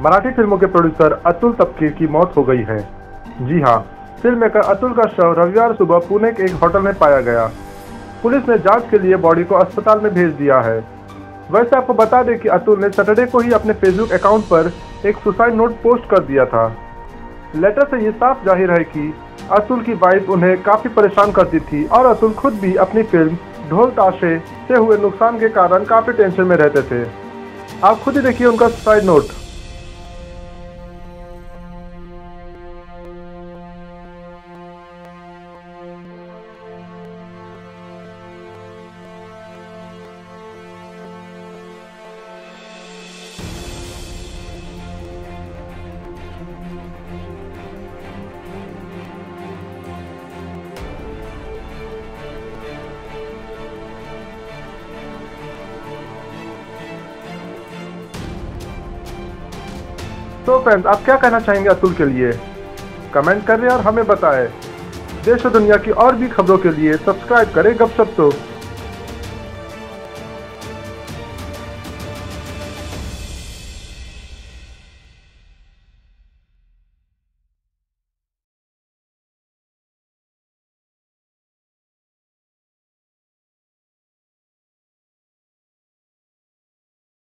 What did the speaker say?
मराठी फ़िल्मों के प्रोड्यूसर अतुल तपकीर की मौत हो गई है। जी हाँ फ़िल्म मेकर अतुल का शव रविवार सुबह पुणे के एक होटल में पाया गया। पुलिस ने जाँच के लिए बॉडी को अस्पताल में भेज दिया है। वैसे आपको बता दें कि अतुल ने सैटरडे को ही अपने फेसबुक अकाउंट पर एक सुसाइड नोट पोस्ट कर दिया था। लेटर से ये साफ़ ज़ाहिर है कि अतुल की वाइफ उन्हें काफ़ी परेशान करती थी और अतुल खुद भी अपनी फ़िल्म ढोल ताशे से हुए नुकसान के कारण काफ़ी टेंशन में रहते थे। आप खुद ही देखिए उनका सुसाइड नोट। तो फ्रेंड्स आप क्या कहना चाहेंगे अतुल के लिए? कमेंट करें और हमें बताएँ। देश और दुनिया की और भी खबरों के लिए सब्सक्राइब करें गपशप तो।